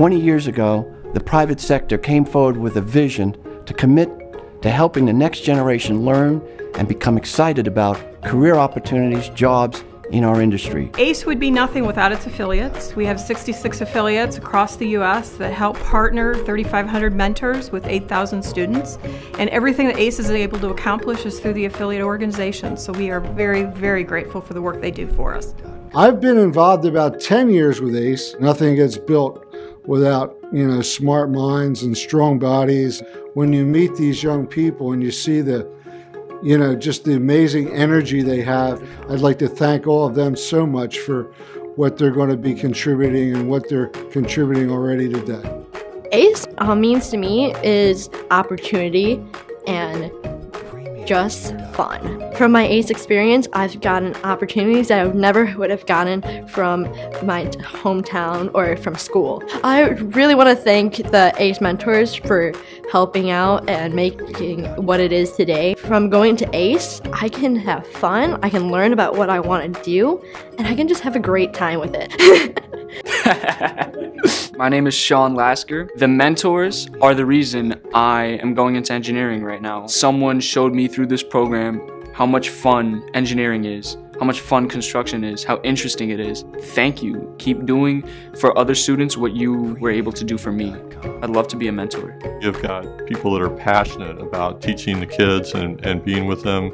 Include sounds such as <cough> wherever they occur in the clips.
20 years ago, the private sector came forward with a vision to commit to helping the next generation learn and become excited about career opportunities, jobs, in our industry. ACE would be nothing without its affiliates. We have 66 affiliates across the U.S. that help partner 3,500 mentors with 8,000 students. And everything that ACE is able to accomplish is through the affiliate organizations. So we are very, very grateful for the work they do for us. I've been involved about 10 years with ACE. Nothing gets built without, you know, smart minds and strong bodies. When you meet these young people and you see the you know, just the amazing energy they have. I'd like to thank all of them so much for what they're going to be contributing and what they're contributing already today. ACE uh, means to me is opportunity and just fun. From my ACE experience, I've gotten opportunities that I never would have gotten from my hometown or from school. I really want to thank the ACE mentors for helping out and making what it is today. From going to ACE, I can have fun, I can learn about what I want to do, and I can just have a great time with it. <laughs> <laughs> My name is Sean Lasker. The mentors are the reason I am going into engineering right now. Someone showed me through this program how much fun engineering is, how much fun construction is, how interesting it is. Thank you. Keep doing for other students what you were able to do for me. I'd love to be a mentor. You've got people that are passionate about teaching the kids and, and being with them.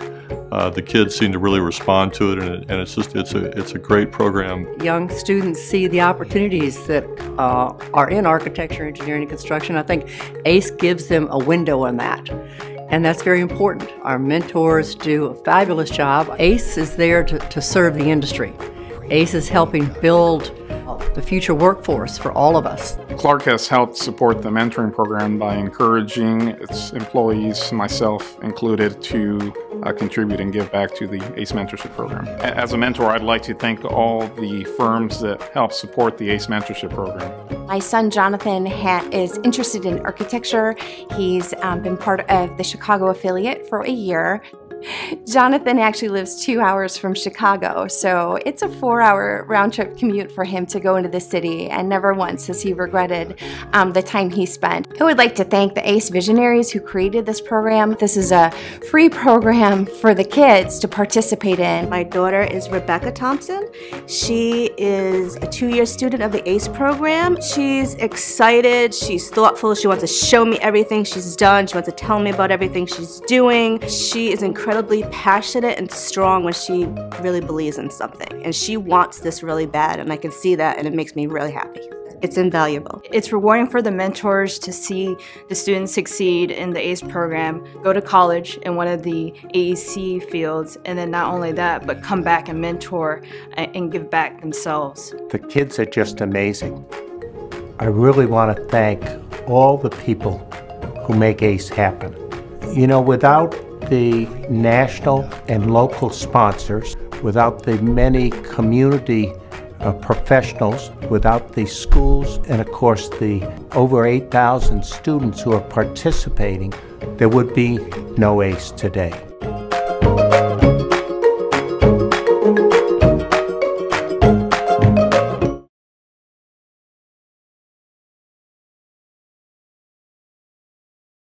Uh, the kids seem to really respond to it, and, it, and it's just it's a it's a great program. Young students see the opportunities that uh, are in architecture, engineering, and construction. I think ACE gives them a window on that. And that's very important. Our mentors do a fabulous job. ACE is there to, to serve the industry. ACE is helping build the future workforce for all of us. Clark has helped support the mentoring program by encouraging its employees, myself included, to uh, contribute and give back to the ACE Mentorship Program. As a mentor, I'd like to thank all the firms that help support the ACE Mentorship Program. My son Jonathan is interested in architecture. He's um, been part of the Chicago affiliate for a year. <laughs> Jonathan actually lives two hours from Chicago, so it's a four hour round trip commute for him to go into the city, and never once has he regretted um, the time he spent. I would like to thank the ACE visionaries who created this program. This is a free program for the kids to participate in. My daughter is Rebecca Thompson. She is a two year student of the ACE program. She's excited, she's thoughtful, she wants to show me everything she's done, she wants to tell me about everything she's doing. She is incredible incredibly passionate and strong when she really believes in something. And she wants this really bad, and I can see that, and it makes me really happy. It's invaluable. It's rewarding for the mentors to see the students succeed in the ACE program, go to college in one of the AEC fields, and then not only that, but come back and mentor uh, and give back themselves. The kids are just amazing. I really want to thank all the people who make ACE happen. You know, without the national and local sponsors, without the many community uh, professionals, without the schools, and of course the over 8,000 students who are participating, there would be no ACE today.